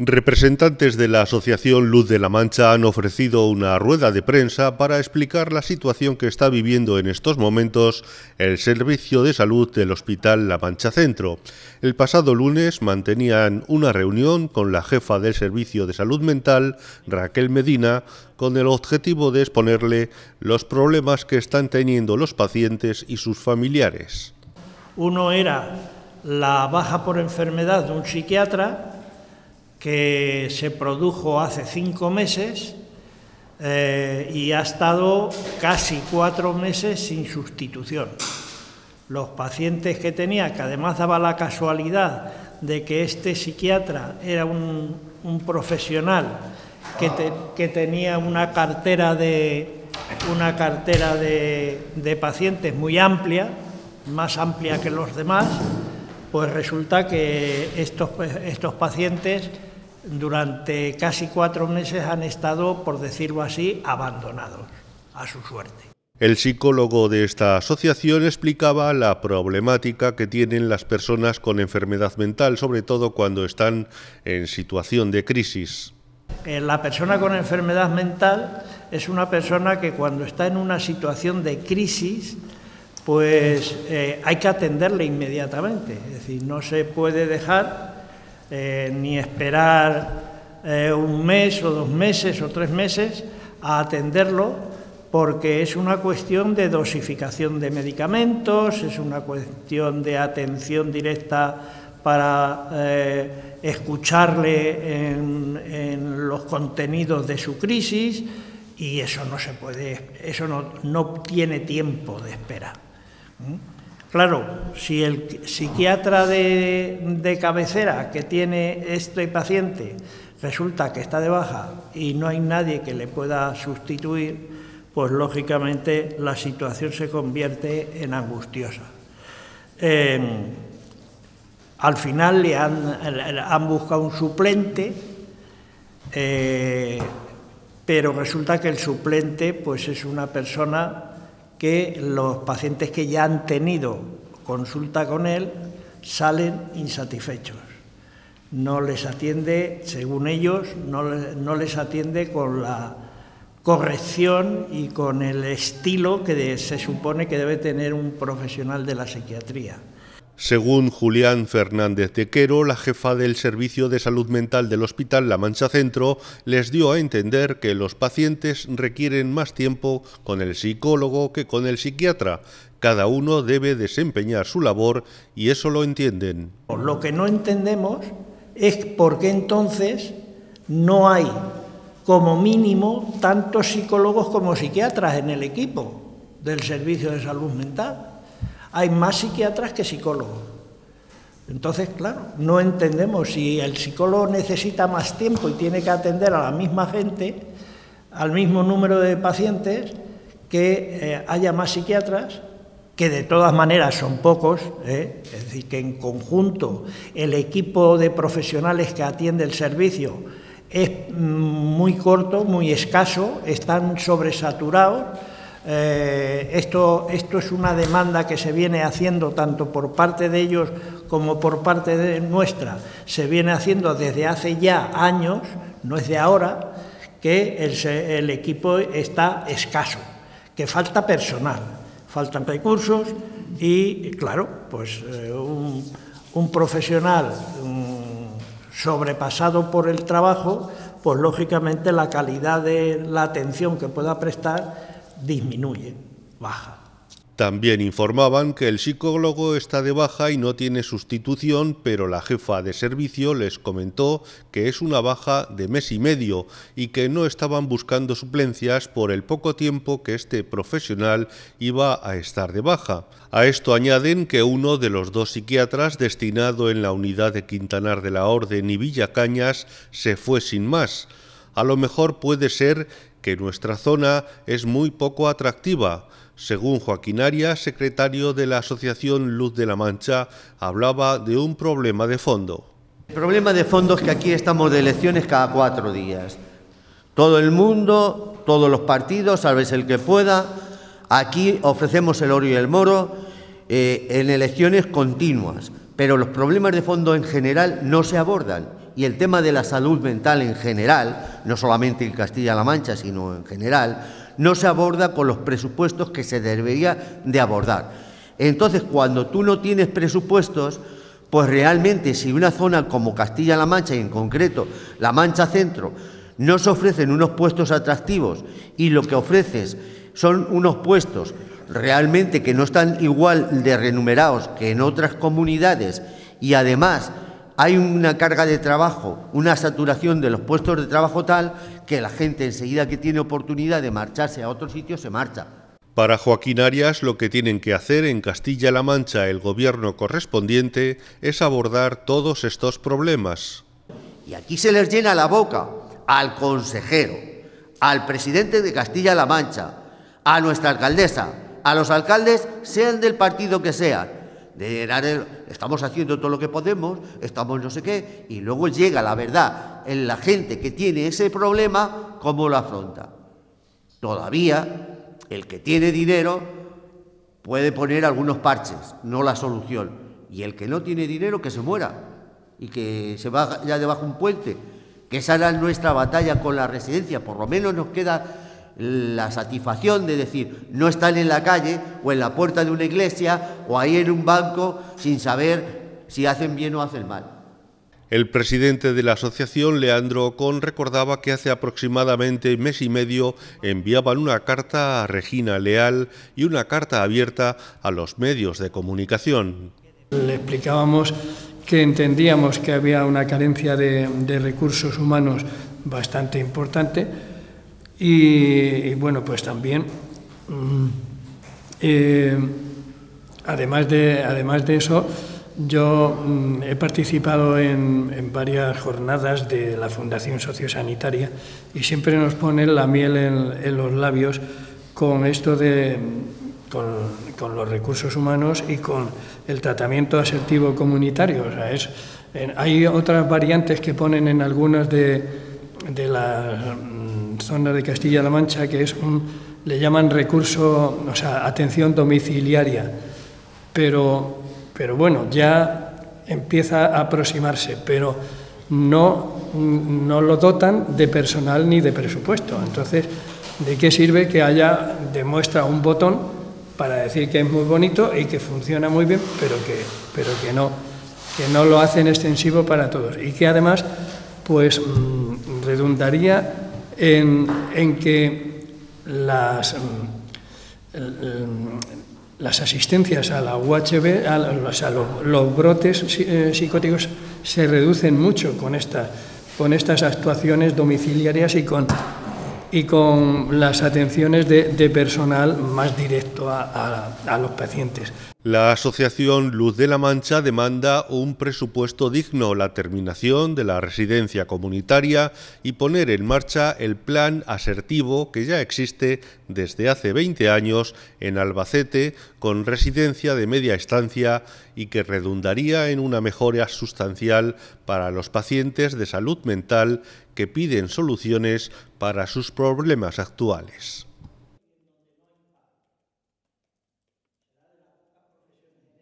Representantes de la Asociación Luz de la Mancha han ofrecido una rueda de prensa para explicar la situación que está viviendo en estos momentos el servicio de salud del Hospital La Mancha Centro. El pasado lunes mantenían una reunión con la jefa del Servicio de Salud Mental, Raquel Medina, con el objetivo de exponerle los problemas que están teniendo los pacientes y sus familiares. Uno era la baja por enfermedad de un psiquiatra que se produjo hace cinco meses eh, y ha estado casi cuatro meses sin sustitución. Los pacientes que tenía, que además daba la casualidad de que este psiquiatra era un, profesional que, tenía una cartera de, una cartera de, pacientes muy amplia, más amplia que los demás, pues resulta que estos, estos pacientes durante casi cuatro meses han estado, por decirlo así, abandonados a su suerte. El psicólogo de esta asociación explicaba la problemática que tienen las personas con enfermedad mental, sobre todo cuando están en situación de crisis. Eh, la persona con enfermedad mental es una persona que cuando está en una situación de crisis, pues eh, hay que atenderle inmediatamente. Es decir, no se puede dejar eh, ni esperar eh, un mes o dos meses o tres meses a atenderlo, porque es una cuestión de dosificación de medicamentos, es una cuestión de atención directa para eh, escucharle en, los contenidos de su crisis y eso no se puede, eso no, no tiene tiempo de espera. Claro, si el psiquiatra de, cabecera que tiene este paciente resulta que está de baja y no hay nadie que le pueda sustituir, pues lógicamente la situación se convierte en angustiosa. Em, al final le han, buscado un suplente, eh, pero resulta que el suplente pues es una persona que los pacientes que ya han tenido consulta con él salen insatisfechos. No les atiende, según ellos, no, les atiende con la corrección y con el estilo que se supone que debe tener un profesional de la psiquiatría. Según Julián Fernández de Quero, la jefa del Servicio de Salud Mental del Hospital La Mancha Centro les dio a entender que los pacientes requieren más tiempo con el psicólogo que con el psiquiatra. Cada uno debe desempeñar su labor y eso lo entienden. Lo que no entendemos es por qué entonces no hay como mínimo tantos psicólogos como psiquiatras en el equipo del Servicio de Salud Mental hay más psiquiatras que psicólogos. Entonces, claro, no entendemos si el psicólogo necesita más tiempo y tiene que atender a la misma gente, al mismo número de pacientes, que eh, haya más psiquiatras, que de todas maneras son pocos, ¿eh? es decir, que en conjunto el equipo de profesionales que atiende el servicio es mm, muy corto, muy escaso, están sobresaturados eh, esto, esto es una demanda que se viene haciendo tanto por parte de ellos como por parte de nuestra. Se viene haciendo desde hace ya años, no es de ahora, que el, equipo está escaso, que falta personal, faltan recursos y, claro, pues eh, un, profesional sobrepasado por el trabajo, pues lógicamente la calidad de la atención que pueda prestar disminuye, baja. También informaban que el psicólogo está de baja y no tiene sustitución, pero la jefa de servicio les comentó que es una baja de mes y medio y que no estaban buscando suplencias por el poco tiempo que este profesional iba a estar de baja. A esto añaden que uno de los dos psiquiatras destinado en la unidad de Quintanar de la Orden y Villacañas se fue sin más. A lo mejor puede ser que nuestra zona es muy poco atractiva. Según Joaquín Arias, secretario de la Asociación Luz de la Mancha, hablaba de un problema de fondo. El problema de fondo es que aquí estamos de elecciones cada cuatro días. Todo el mundo, todos los partidos, salves el que pueda, aquí ofrecemos el oro y el moro eh, en elecciones continuas, pero los problemas de fondo en general no se abordan y el tema de la salud mental en general, no solamente en Castilla-La Mancha, sino en general, no se aborda con los presupuestos que se debería de abordar. Entonces, cuando tú no tienes presupuestos, pues realmente si una zona como Castilla-La Mancha y en concreto La Mancha Centro no se ofrecen unos puestos atractivos y lo que ofreces son unos puestos realmente que no están igual de renumerados que en otras comunidades y además hay una carga de trabajo, una saturación de los puestos de trabajo tal que la gente enseguida que tiene oportunidad de marcharse a otro sitio se marcha. Para Joaquín Arias, lo que tienen que hacer en Castilla-La Mancha el gobierno correspondiente es abordar todos estos problemas. Y aquí se les llena la boca al consejero, al presidente de Castilla-La Mancha, a nuestra alcaldesa, a los alcaldes, sean del partido que sean, estamos haciendo todo lo que podemos, estamos no sé qué, y luego llega la verdad en la gente que tiene ese problema, ¿cómo lo afronta? Todavía el que tiene dinero puede poner algunos parches, no la solución, y el que no tiene dinero que se muera y que se va ya debajo de un puente, que esa era nuestra batalla con la residencia, por lo menos nos queda la satisfacción de decir, no están en la calle o en la puerta de una iglesia o ahí en un banco sin saber si hacen bien o hacen mal. El presidente de la asociación, Leandro Ocon, recordaba que hace aproximadamente mes y medio enviaban una carta a Regina Leal y una carta abierta a los medios de comunicación. Le explicábamos que entendíamos que había una carencia de, de recursos humanos bastante importante, y, bueno, pues también, mm, eh, además, de, además de eso, yo mm, he participado en, varias jornadas de la Fundación Sociosanitaria y siempre nos ponen la miel en, los labios con esto de con, los recursos humanos y con el tratamiento asertivo comunitario. O sea, es, hay otras variantes que ponen en algunas de, de las zona de Castilla-La Mancha, que es un, le llaman recurso, o sea, atención domiciliaria, pero, pero bueno, ya empieza a aproximarse, pero no, no lo dotan de personal ni de presupuesto. Entonces, ¿de qué sirve que haya, demuestra un botón para decir que es muy bonito y que funciona muy bien, pero que, pero que, no, que no lo hacen extensivo para todos? Y que además, pues mm, redundaría en, que las, las asistencias a la UHB, a, los, brotes eh, psicóticos se reducen mucho con, con estas actuaciones domiciliarias y con y con las atenciones de, personal más directo a, los pacientes. La Asociación Luz de la Mancha demanda un presupuesto digno, la terminación de la residencia comunitaria y poner en marcha el plan asertivo que ya existe desde hace 20 años en Albacete con residencia de media estancia y que redundaría en una mejora sustancial para los pacientes de salud mental que piden soluciones para sus problemas actuales.